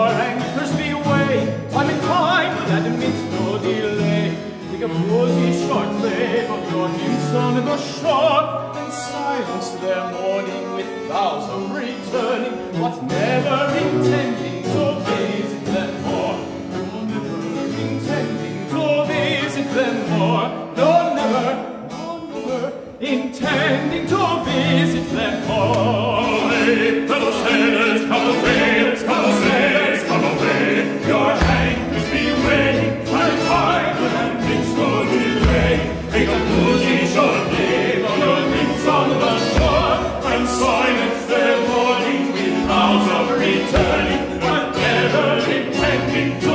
your anchors be weighed. I'm in inclined to admit no delay. Take a rosy short leave of your on the shore, and silence their mourning with vows of returning, but never intending to visit them more. No, never intending to visit them more. No, never, no, never intending to Returning, but never repenting.